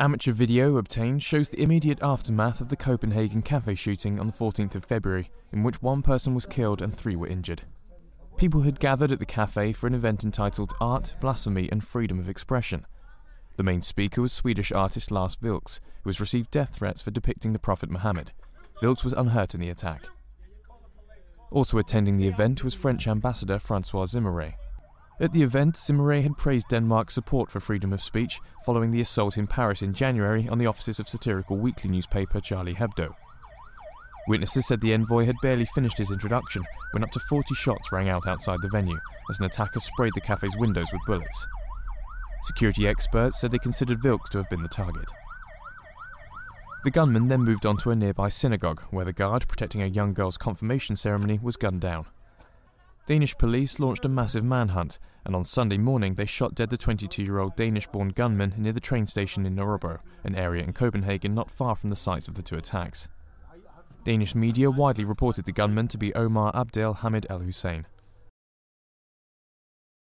Amateur video obtained shows the immediate aftermath of the Copenhagen cafe shooting on the 14th of February, in which one person was killed and three were injured. People had gathered at the cafe for an event entitled Art, Blasphemy and Freedom of Expression. The main speaker was Swedish artist Lars Vilks, who has received death threats for depicting the Prophet Muhammad. Vilks was unhurt in the attack. Also attending the event was French ambassador Francois Zimeray. At the event, Zimeray had praised Denmark's support for freedom of speech following the assault in Paris in January on the offices of satirical weekly newspaper Charlie Hebdo. Witnesses said the envoy had barely finished his introduction when up to 40 shots rang out outside the venue as an attacker sprayed the cafe's windows with bullets. Security experts said they considered Vilks to have been the target. The gunman then moved on to a nearby synagogue, where the guard protecting a young girl's confirmation ceremony was gunned down. Danish police launched a massive manhunt, and on Sunday morning they shot dead the 22 year old Danish born gunman near the train station in Nørrebro, an area in Copenhagen not far from the sites of the two attacks. Danish media widely reported the gunman to be Omar Abdel Hamid El Hussein.